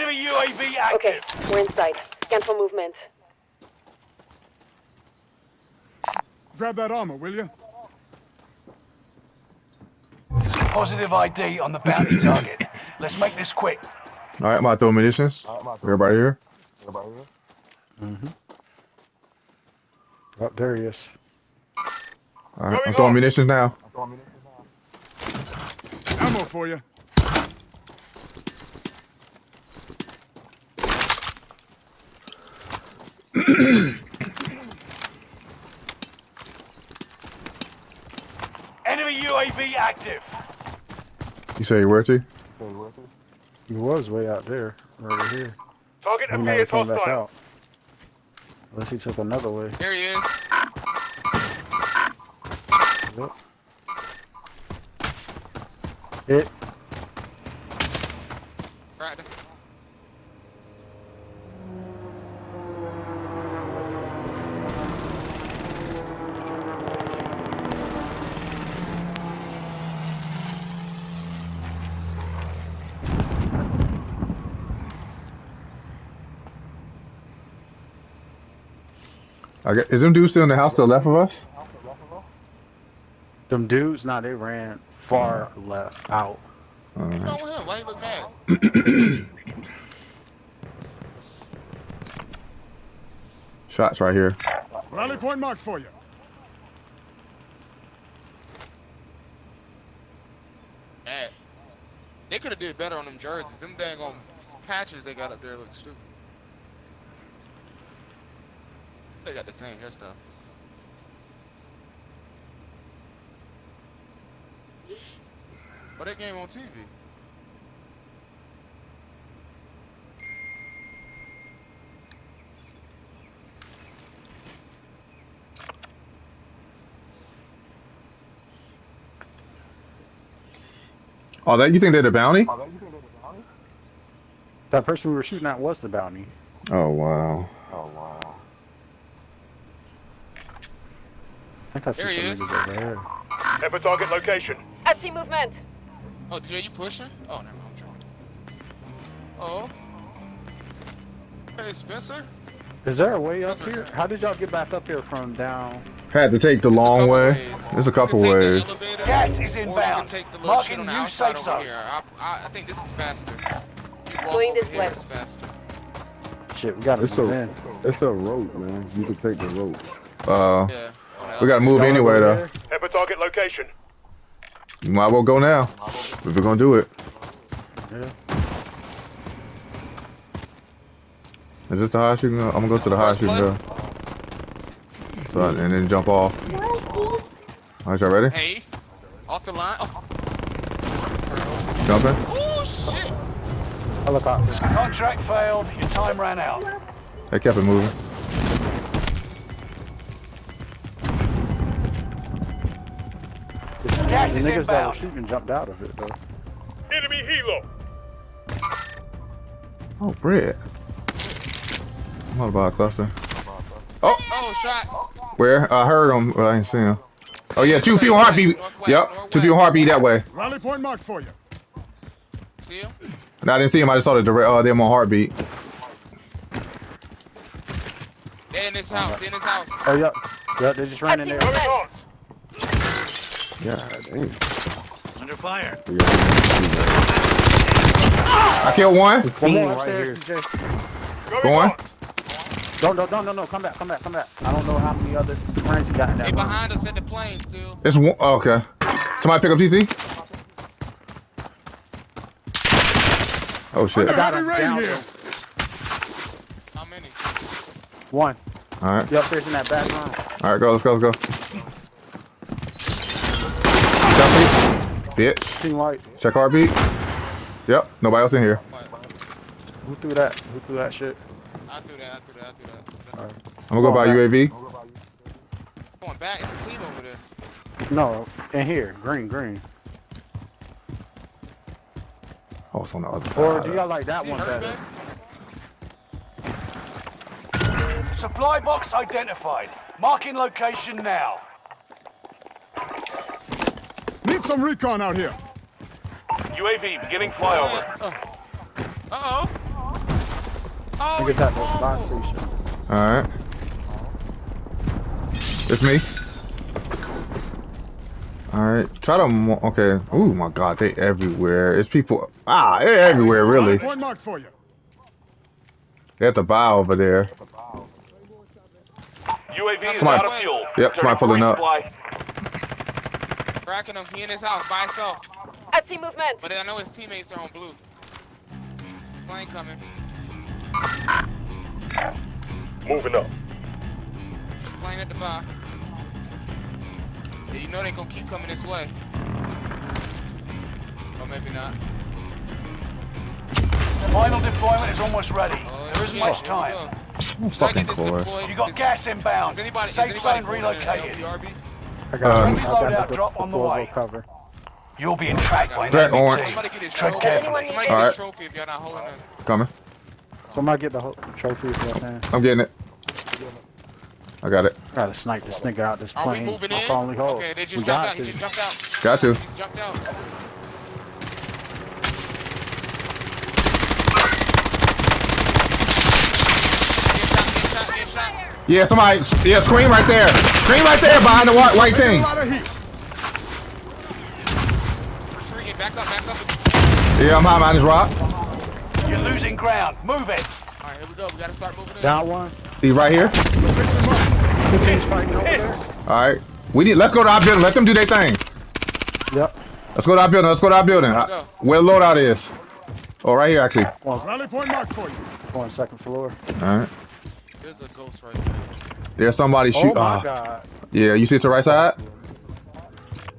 Enemy UAV active. Okay, we're inside. Scan for movement. Grab that armor, will you? Positive ID on the bounty target. Let's make this quick. All right, I'm about to throw munitions. Everybody here? Mm-hmm. Oh, there he is. All right, I'm throwing munitions now. Ammo for you. Enemy UAV active. You say where to? He was way out there, right over here. Target He never came back out. Unless he took another way. There he is. Yep. Hit. I get, is them dudes still in the house to the left of us? Them dudes, nah, they ran far left out. All right. What's wrong? Why he look mad? Shots right here. Rally point marked for you. Mad. They could have did better on them jerseys. Them dang on patches they got up there look stupid. They got the same hairstyle. But that game on TV. Oh, that you think they're the bounty? That person we were shooting at was the bounty. Oh wow. Oh, I think I see There he some is. niggas over there. Have a target location. I see movement. Oh, Jay, you push pushing? Oh, never mind. I'm drunk. Oh. Hey, Spencer. Is there a way up here? How did y'all get back up here from down? Had to take the There's long way. ways. There's a couple can take the ways. elevator, Gas is Or you can inbound. take the little Marking shit on the new safe zone. here. I, I, I think this is faster. You walk Going this here, way. it's faster. Shit, we gotta It's move a, in. it's a rope, man. You can take the rope. Uh, Yeah. We gotta move Y'all anyway though. there? Have a target location. You might as well go now. If we're gonna do it. Yeah. Is this the highest you can go? I'm gonna go to the highest you can go. So, and then jump off. Alright, y'all ready? Hey, off the line. Oh, Jumping? oh shit. Helicopter. Contract failed. Your time ran out. They kept it moving. Gas The is niggas that were shooting jumped out of it though. Enemy helo. Oh, bread. I'm not about a cluster. Oh, Oh, shots. Where? I heard them, but I ain't seen them. Oh yeah, two people heartbeat. Yep, two people heartbeat that way. Rally point marked for you. See him? No, I didn't see him. I just saw the direct. Oh, Uh, them on heartbeat. They in this house. They in this house. Oh yep. Yep, they just ran in there. Moving on. God damn. Under fire. I killed one. One more right upstairs, DJ. Going Go on. on. Don't, don't, don't, no, no, come back, come back, come back. I don't know how many other friends you got in They that room. behind us at the plane still. It's one. Oh, okay. Somebody pick up TC. Oh shit. Under got heavy him rain down, here. How many? One. All right. You upstairs in that back room. All right, go. Let's go. Let's go. Jump, please. Bitch. Team white. Check heartbeat. Yep. Nobody else in here. Who threw that? Who threw that shit? I threw that. I threw that. I threw that. All right. I'm gonna go by UAV. Going back. It's a team over there. No, in here. Green, green. Oh, it's on the other Or side. do y'all like that See one better? back? Supply box identified. Marking location now. Need some recon out here. UAV beginning flyover. Uh oh. Oh, Niggas at the oh. station. Alright. It's me. Alright. Try to. Mo- okay. Oh my god, they everywhere. It's people. Ah, they're everywhere, really. point marked for you. They're at the bow over there. UAV is out of fuel. Yep, somebody pulling up. Resupply. Cracking him. He in his house by himself. I see movement. But I know his teammates are on blue. Plane coming. Moving up. Plane at the bar. Yeah, you know they gonna keep coming this way. Or maybe not. Final deployment is almost ready. Oh, There isn't shit. much time. go. I'm fucking get core. You got Is- gas inbound. Is anybody, is Safe anybody zone relocated. An LPRB? I got um, I Loadout got drop on the global way. cover. You're being tracked by an Threat enemy orange. team. Somebody get Tread carefully. Somebody get Alright. trophy if y'all not holding it. Coming. Somebody get the whole trophy if you can. I'm getting it. I got it. I Gotta snipe this nigga out this Are we plane. moving in? the. Okay, they just we jumped got out. He to. just jumped out. Got to. He just jumped out. Get shot, get shot, get shot. Yeah, somebody. Yeah, scream right there. Scream right there behind the white, white thing. a lot of heat. Retreating, back up, back up. Yeah, I'm high behind this rock. You're losing ground. Move it. Alright, here we go. We gotta start moving in. Down one. He's right here. Location marked. Two teams fighting over there. All right. We need. Let's go to our building. Let them do their thing. Yep. Let's go to our building. Let's go to our building. Where go? Where the loadout is. Oh, right here, actually. Rally point marked for you. One second floor. All right. There's a ghost right there. There's somebody shooting. Oh my ah. god. Yeah, you see it to the right side?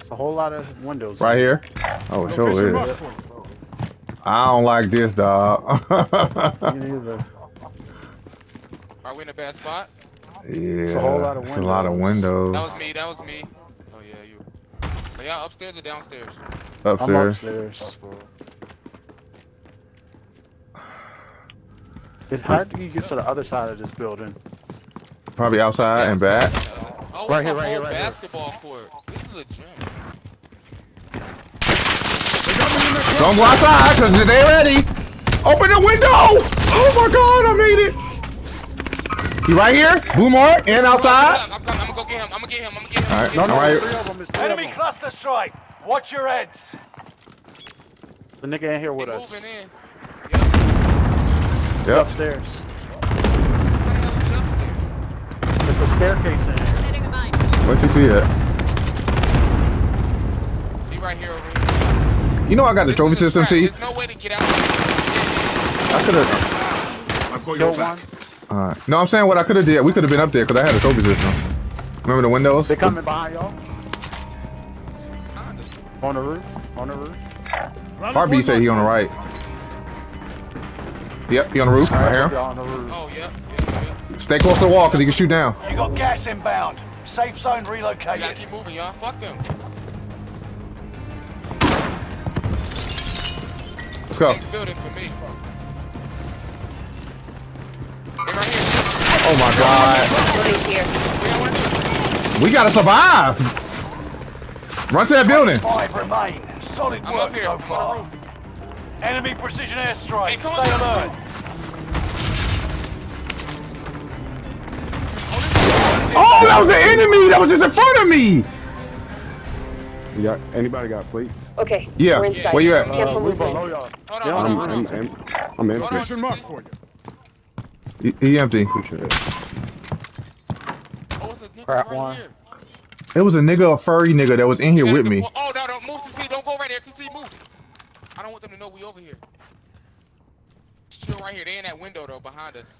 It's a whole lot of windows. Right here. Oh, Location sure is. I don't like this, dog. Me neither. Are we in a bad spot? yeah, a whole lot of it's a lot of That was me, that was me. Oh yeah, you. Are y'all upstairs or downstairs? I'm upstairs. upstairs. It's hard to get to the other side of this building. Probably outside and back. Oh, Right it's here, a right here, right here. basketball court. This is a gym. They got me in their Don't go outside, cause they ready. Open the window! Oh my god, I made it. He right here, blue mark, and outside. I'm, I'm, I'm gonna go get him. I'm gonna get him. I'm gonna get him. All I'm right, gonna all get him. right. Three of them is three Enemy cluster strike. Watch your heads. The nigga in here with He us. moving in. Yep. Yep. Upstairs. Why the hell is upstairs? There's a staircase in here. Setting a mine. Where'd you see that? He right here over here. You know I got the This trophy system, trap. T. There's no way to get out. I could have. I've got Kill your one. back. Alright. No, I'm saying what I could have did. We could have been up there because I had a trophy system. Remember the windows? They coming behind y'all. On the roof. On the roof. Rally Heartbeat point said he on the right. Yep, he on the roof. Right here. On the roof. Oh, yep. Yep, yep. Stay close to the wall because he can shoot down. You got gas inbound. Safe zone We gotta relocated. keep moving, y'all. Fuck them. Let's go. Next building for me. They right here. Oh my god. Here. We got one of them. We gotta survive. Run to that building. Five remain. Solid I'm work so far. The roof. Enemy precision airstrike. come on Stay alert. Oh, that was an enemy. That was just in front of me. You got anybody got plates? Okay. Yeah. We're inside. Where you at? Uh, we movement. below y'all. Hold Yeah, on, I'm, hold on, I'm, hold on. em- I'm empty. Hold on. Location for you. He, he empty. It. Oh, it's a nigga Crap one. It was a nigga, a furry nigga that was in here with me. Oh, no, no, move to C. Don't go right there. To C, move. I don't want them to know we over here. Chill right here. They in that window, though, behind us.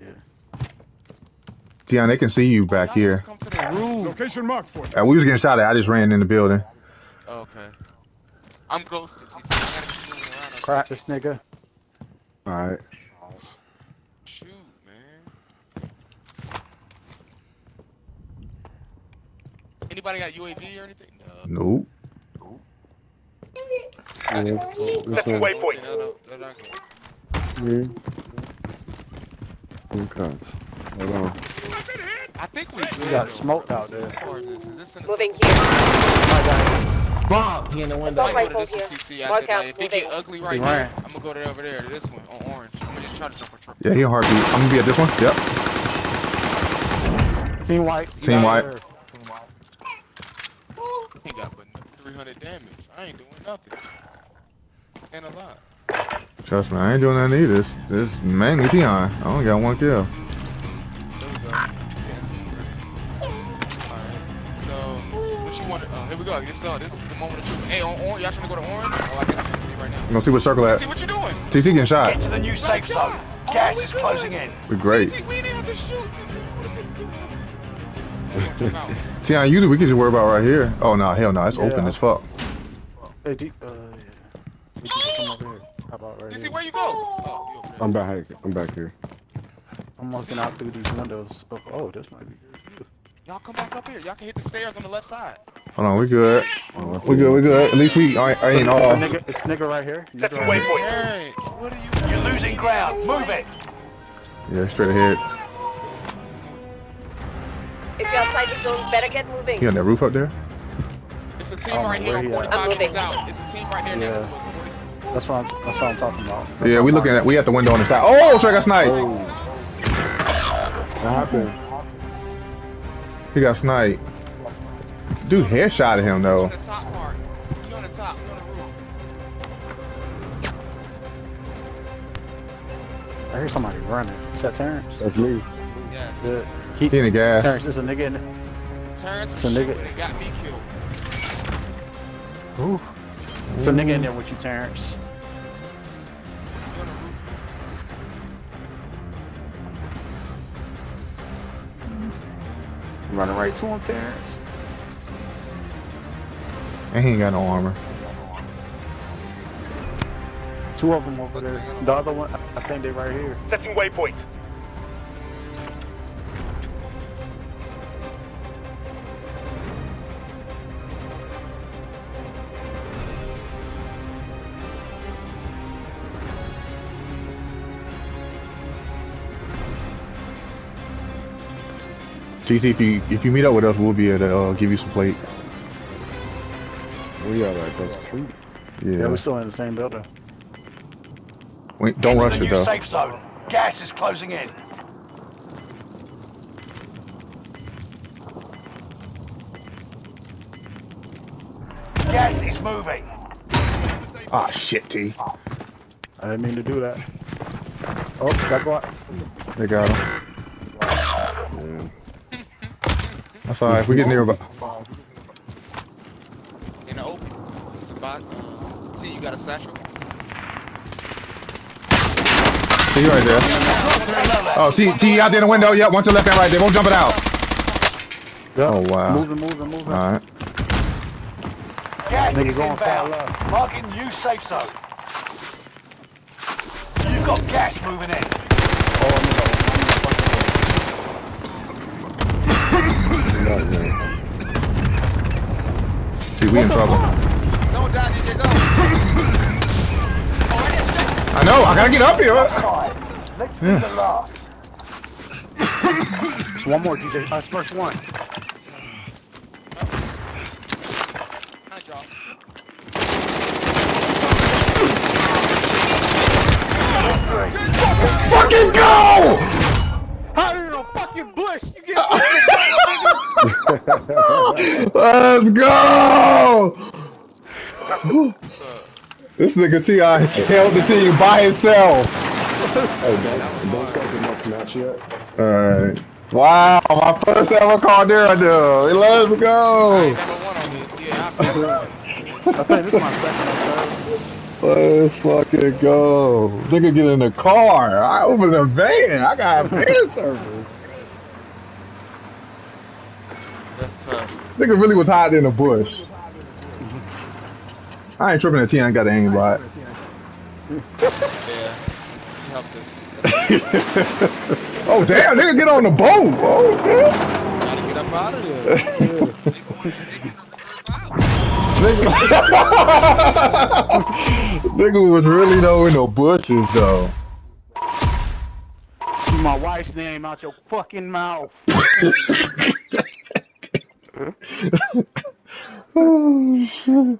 Yeah. Dion, they can see you back Y'all here. supposed Come to the room. Location marked for you. Uh, we was getting shot at. I just ran in the building. Okay. I'm ghosted, TC. I gotta keep moving around. on Crack this nigga. All right. Shoot, man. Anybody got UAV or anything? No. Nope. Yeah. This waypoint. No, no, no, no, okay. yeah. Okay. Hold on. I think we good. got though. smoked out there. how far is this? Is this in the Moving here. My guy. Fuck, he in the window. Don't I go rifle to this one. TC. Mark out. If it get ugly right He here. I'm gonna go to over there to this one on orange. I'm gonna just try to jump a truck. Yeah, he a heartbeat. I'm gonna be at this one. Yep. Team white. Team got white. her. He got but 300 damage. I ain't doing nothing. And a lot. Trust me, I ain't doing that either. This, this mainly Tion. I only got one kill. There we go. Getting some Alright. So, what you? Oh, here we go. This, uh, this is the moment of truth. Hey, on orange, y'all trying to go to orange? Oh, I guess we can see right now. I'm gonna see what circle at. See what you doing? TC getting shot. Get to the new safe zone. Gas is closing in. We're great. TC, we didn't have to shoot. TC, we would've been good. We're gonna jump out. Tion, usually we can just worry about right here. Oh no, hell no, it's open as fuck. Hey, D, uh, yeah. We can just come over here. How about right TC, here? where you go? Oh, you. I'm back. here. I'm back here. I'm looking out through these windows. Oh, oh this might be good. Y'all come back up here. Y'all can hit the stairs on the left side. Hold on, we good. Oh, I see We good, we good. At least we I, I ain't It's all. nigga, it's a nigga right here. Nigga Setting right here. what are you You're losing ground. Move it. Yeah, straight ahead. If you're outside the zone, better get moving. He on that roof up there? It's a team Oh, right here where on he 45 I'm minutes moving. out. It's a team right here next to Yeah. us. 40 That's what I'm, that's what I'm talking about. That's Yeah, we I'm looking at we at the window on the side. Oh, so I got sniped. Oh. What happened? He got sniped. Dude headshotted him though. the top part. You on the top. You on the roof. I hear somebody running. Is that Terrence? That's me. Yes. Good. He in the gas. Terrence, there's a nigga in there. Terrence It's was a shooting nigga. and got me killed. There's a nigga in there with you, Terrence. You on the roof. Running right to him, Terrence. And he ain't got no armor. Two of them over there. The other one, I think they right here. Setting waypoint. GC, if you if you meet up with us, we'll be able to uh, give you some plate. We are like that's sweet. Yeah, Yeah. we're still in the same building. Wait, don't Get to rush the it new though. safe zone. Gas is closing in. Gas is moving. Ah shit, T. I didn't mean to do that. Oh, that go out. They got him. That's alright. If we get near about. In the open. It's about. Uh, see, you got a satchel. See right there. Oh, T T out there in the window. Yep, one to the left and right there. Won't jump it out. Yep. Oh, wow. Moving, moving, moving. All right. Gas Nigga is going far inbound. left. Marking new safe zone. You've got gas moving in. Not really. See, we in trouble. Don't die, DJ, go. I didn't check. I know. I gotta get up here. Five. Let's do Yeah. the last. It's one more, DJ. Uh, first one. Night, y'all. Fucking go! How you in a fucking bush? You get Let's go! this nigga T.I. held the team by himself. Hey, don't don't start the next match yet. Alright. Wow, my first ever Caldera dude. Let's I go! ain't never on this. Yeah, I've never think this is my second. Let's fucking go. Nigga get in the car. I opened the van. I got a van service. That's tough. Nigga really was hiding in the bush. I ain't tripping at 10. I got an aimbot. Yeah. He helped us. oh, damn. Nigga get on the boat. Oh, shit. Gotta get up out of there. They going- they going to reverse out. Nigga was really though in the bushes though. My wife's name out your fucking mouth. じゅるっ、